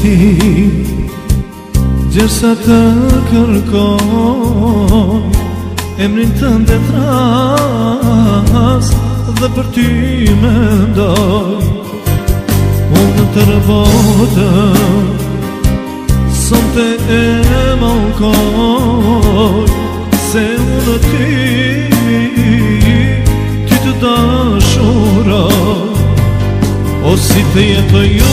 ti Gjersa të kërkoj Emrin të ndetras Dhe për ty me ndoj Unë të rëbote Sëm të e më ukoj Se unë ti Ty të dashuroj O si të jetë për ju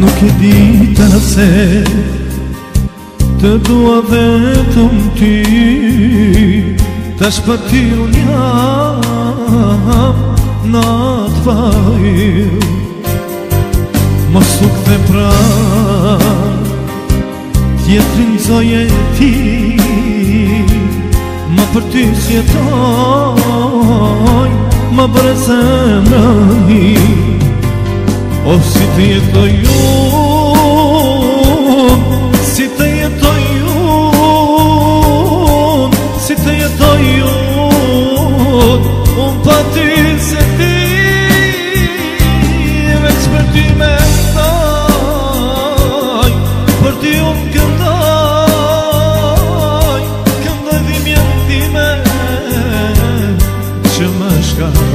Nuk e di të nëse Të dua vetëm ty Të shpëtiru një hap Në të fajr Më sukë dhe pra Tjetërin zoje ti Më për ty sjetoj Më bërë në një O si të jetoj unë Si të jetoj unë Si të jetoj unë Unë pa ty se ti Vec për ti me ndaj Për ty unë këndaj Këndaj dhimjen dhime Që më shkaj